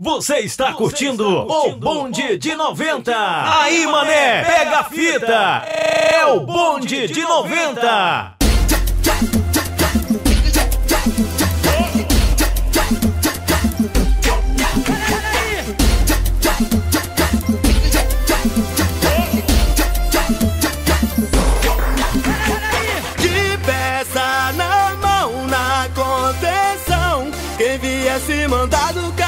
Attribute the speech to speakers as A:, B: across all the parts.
A: Você está curtindo o Bonde de 90. Aí, mané, pega a fita. É o Bonde de 90.
B: De peça na mão, na contenção. Quem viesse mandado. Um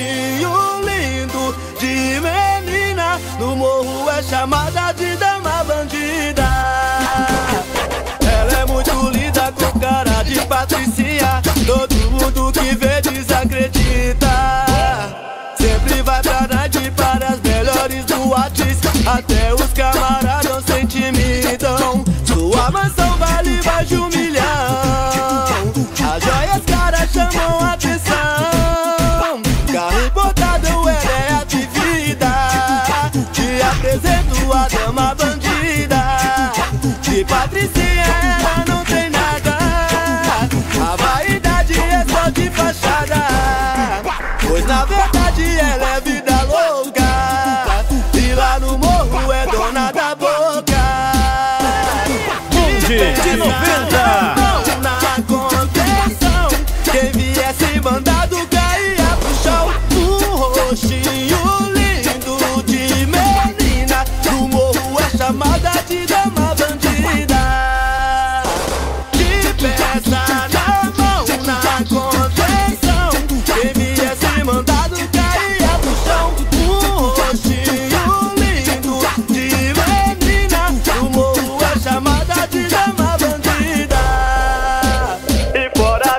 B: rostinho lindo de menina. No morro é chamada de dama bandida. Ela é muito linda com cara de patricinha. Todo mundo que vê desacredita. Sempre vai pra night para as melhores boates Até os camaradas se intimidam Sua mansão vale mais de um milhão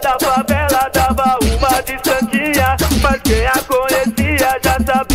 B: da favela dava uma de. Mas quem a conhecia já sabia.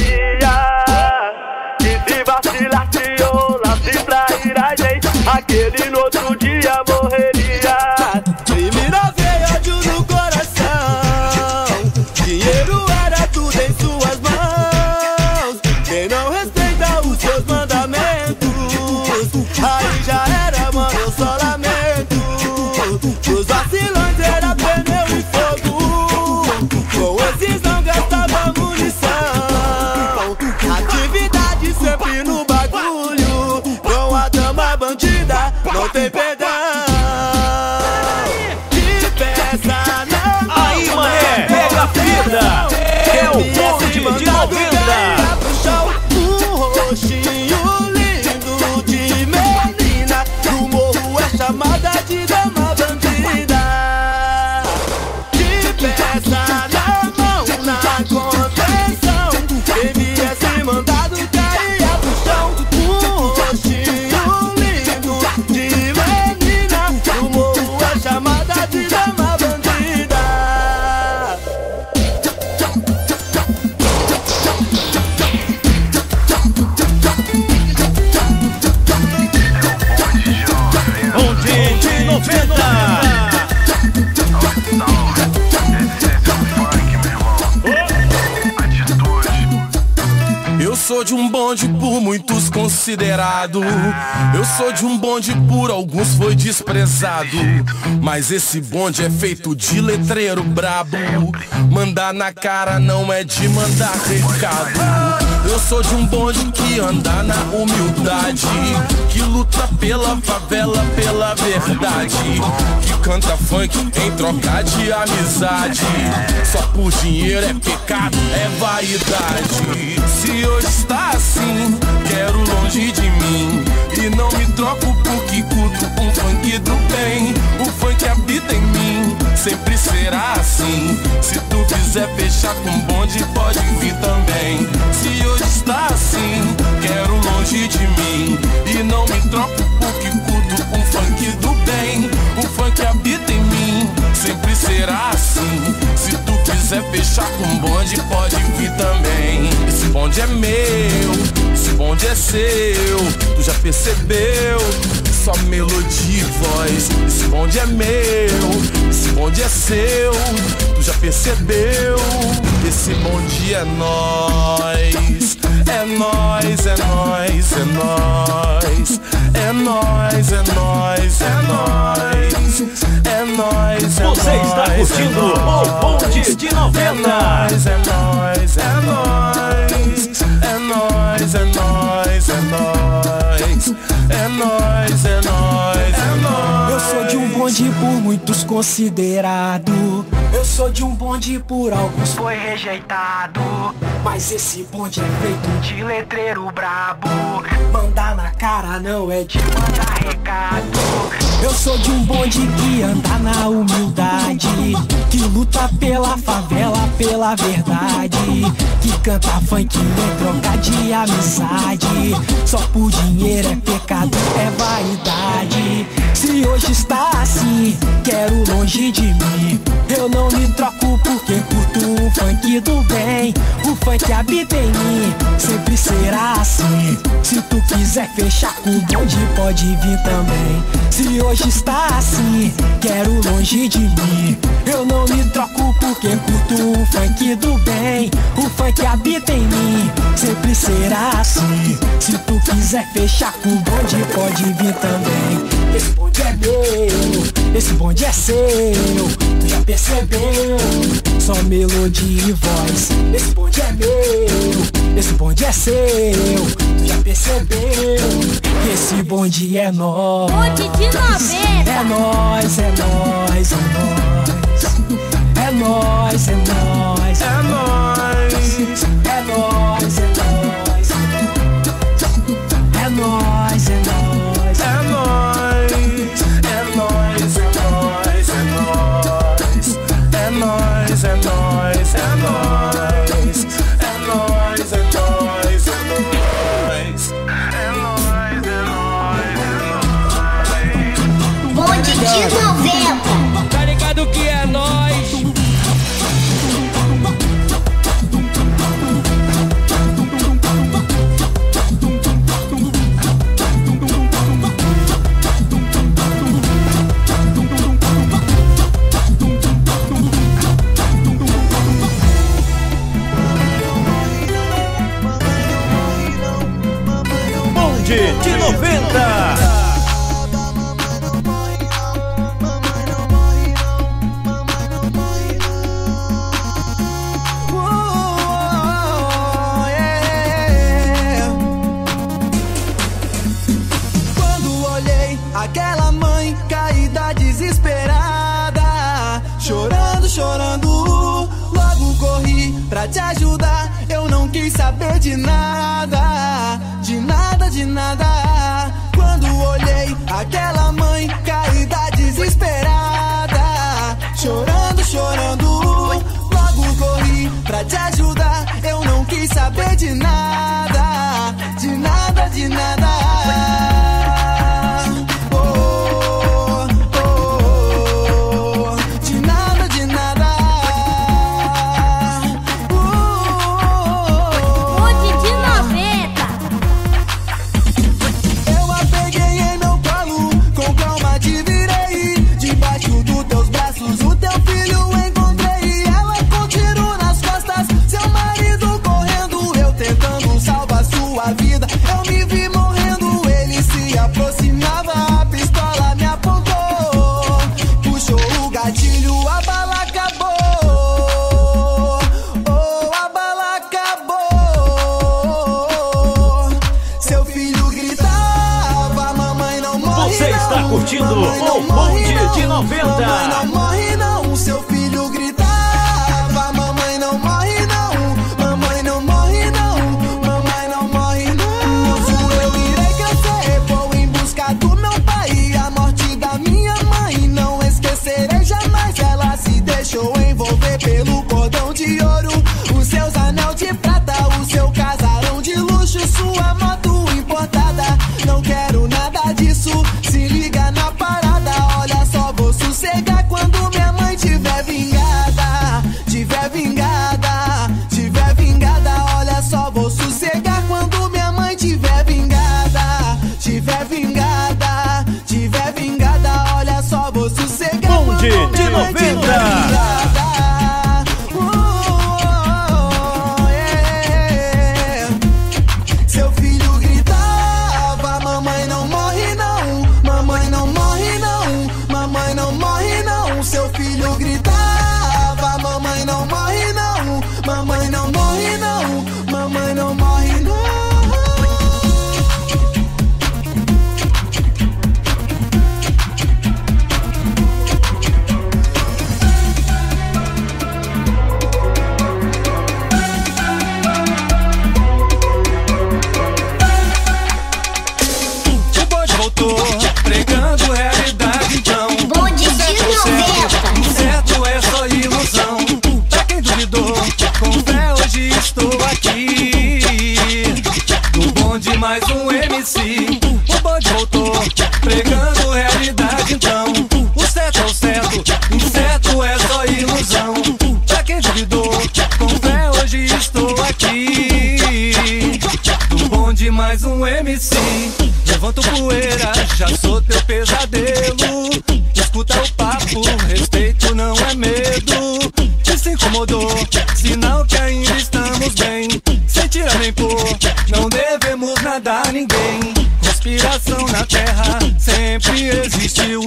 C: Sou de um bonde por muitos considerado. Eu sou de um bonde por alguns foi desprezado. Mas esse bonde é feito de letreiro brabo. Mandar na cara não é de mandar recado. Eu sou de um bonde que anda na humildade. Que luta pela favela, pela verdade. Que canta funk em troca de amizade. Só por dinheiro é pecado, é vaidade. Se hoje está assim, quero longe de mim. E não me troco por que curto um funk do bem. O funk habita em mim, sempre será assim. Se tu quiser fechar com bonde, pode vir também. Se hoje está assim, quero longe de mim. E não me troco por que curto um funk do bem. O funk habita em mim, sempre será assim. Se tu quiser fechar com bonde, pode vir também. Esse bonde é meu, esse bonde é seu. Tu já percebeu? Só melodia e voz. Esse bonde é meu, esse bonde é seu. Tu já percebeu? Esse bonde é nós. É nós, é nós, é nós. É nóis, é nóis, é nóis. É é nóis.
A: Você está curtindo o Bonde de 90.
D: Muitos considerado. Eu sou de um bonde por alguns foi rejeitado. Mas esse bonde é feito de letreiro brabo. Mandar na cara não é de mandar Eu sou de um bonde que anda na humildade. Que luta pela favela, pela verdade. Que canta funk em troca de amizade. Só por dinheiro é pecado, é vaidade. Se hoje está assim, quero longe de mim. Eu não me troco porque curto um funk do bem. O funk habita em mim, sempre será assim. Se tu quiser fechar com o bonde, pode vir também. Se hoje está assim, quero longe de mim. Eu não me troco porque curto um funk do bem. O funk habita em mim, sempre será assim. Se tu quiser fechar com o bonde, pode vir também. Esse bonde é meu, esse bonde é seu. Tu já percebeu? Só melodia e voz. Esse bonde é meu, esse bonde é seu. Já percebeu? Que esse bonde é nós.
E: Bonde de 90.
D: É nós, é nós, é nós. É nós, é nós,
C: É nóis.
E: De
F: nada, de nada, de nada. Quando olhei aquela mãe caída desesperada, chorando, chorando, logo corri pra te ajudar. Eu não quis saber de nada,
E: 90.
F: um MC. O
A: bonde
F: voltou, pregando realidade então. O certo é o certo, incerto é só ilusão. Pra quem duvidou, com fé hoje estou aqui. Do
A: bonde
F: mais
G: um MC. Levanto poeira, já sou teu pesadelo. Escuta o papo, respeito não é medo. Te Se incomodou, se não ninguém. Conspiração na terra sempre existiu.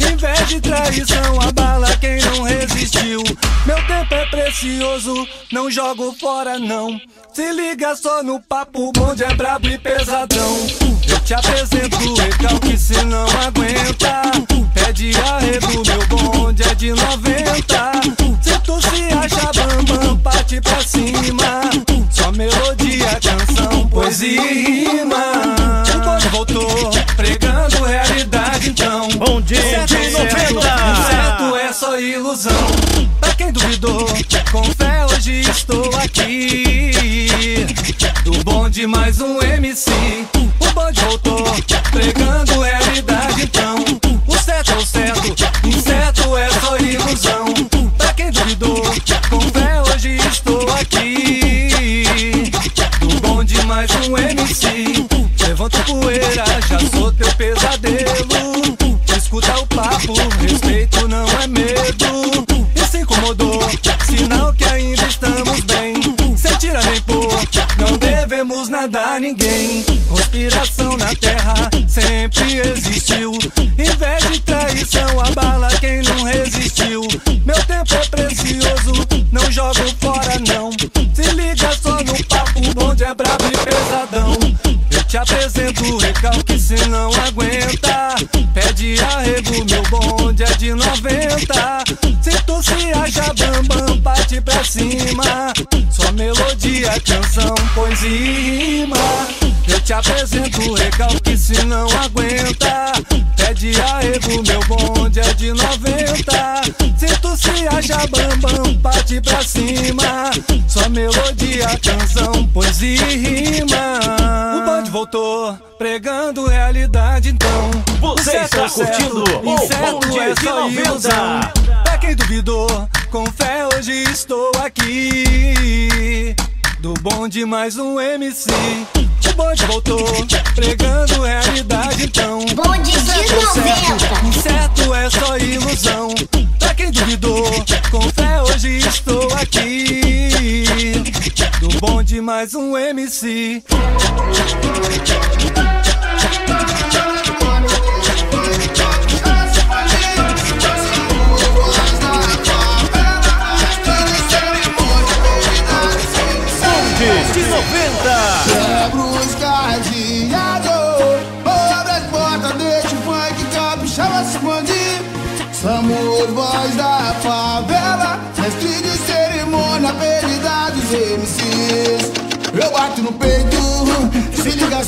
G: Inveja e traição abala quem não resistiu. Meu tempo é precioso, não jogo fora não. Se liga só no papo, o bonde é brabo e pesadão. Eu te apresento o recalque se não aguenta. Pede arrego, meu bonde é de 90. Se tu se acha bambam, parte pra cima. Só melodia, canção, poesia e rima. O bonde voltou, pregando realidade então.
A: Bom dia, de
G: certo,
A: 90.
G: certo é só ilusão. Duvidou, com fé hoje estou aqui. Do bonde mais um MC. O bonde voltou, pregando realidade então. O certo é o certo, incerto é só ilusão. Pra quem duvidou, com fé hoje estou aqui. Do bonde mais um MC. Levanto poeira, já sou teu pesadelo. Escuta o papo, respeito ninguém. Conspiração na terra sempre existiu. Inveja e traição abala quem não resistiu. Meu tempo é precioso, não jogo fora não. Se liga só no papo, onde é brabo e pesadão. Eu te apresento o recalque se não aguenta. Pede arrego, meu bonde é de 90. Se tu se acha bambam, parte pra cima. Canção, poesia e rima. Eu te apresento o recalque se não aguenta. Pede arrego, meu bonde é de 90. Se tu se acha bambam, parte pra cima. Só melodia, canção, poesia e rima. O bonde voltou, pregando realidade então.
A: Você
G: certo
A: está
G: é certo,
A: curtindo o Bonde
G: é
A: de
G: só
A: 90.
G: ilusão. Pra quem duvidou, com fé hoje estou aqui. Do bonde mais um MC. O bonde voltou, pregando realidade então.
H: Bonde de
G: Certo é certo,
H: 90.
G: incerto é só ilusão. Pra quem duvidou, com fé hoje estou aqui. Do bonde mais um MC.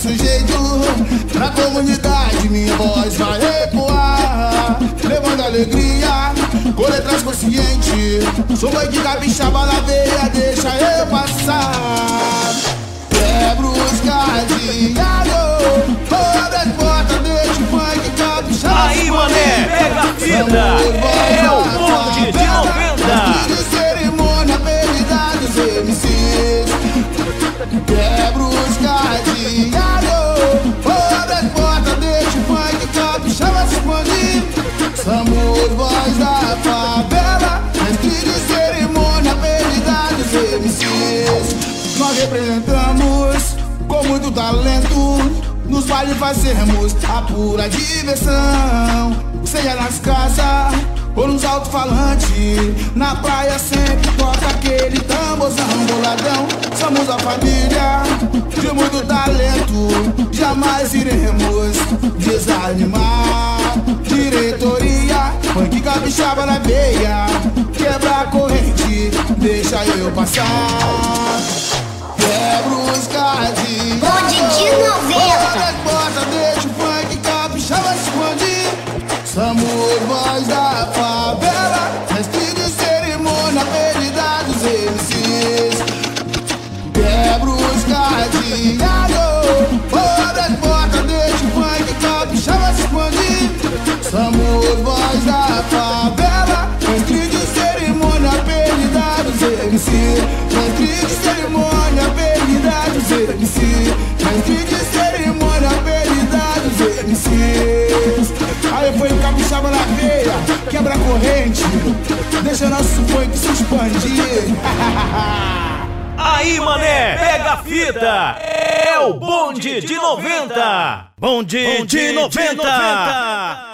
I: Sujeito, na comunidade minha voz vai ecoar. Levando alegria, com letras conscientes. Sou boi de capixaba na veia, deixa eu passar. Quebra os cadeados, abre as portas, deixa o funk capixaba.
A: Aí, mané, pega a fita. É o Bonde de 90.
I: Cadeados, abre as portas, deixa o funk capixaba se expandir. Somos voz da favela, mestre de cerimônia, apelidado dos MCs. Nós representamos com muito talento. Nos bailes fazemos a pura diversão. Seja nas casas ou nos alto-falantes. Na praia sempre toca aquele tamborzão boladão. Somos a família de muito talento. Jamais iremos desanimar. Diretoria, funk capixaba na veia. Quebra a corrente, deixa eu passar. voz da favela Mestre de cerimônia, apelidado ZMC Mestre de cerimônia, apelidado ZMC Mestre de cerimônia, apelidado ZMC Aí foi o capixaba na veia, quebra a corrente Deixa nosso funk se expandir
A: Aí, mané, pega a fita! É o bonde de 90! Bonde, bonde de 90! De 90.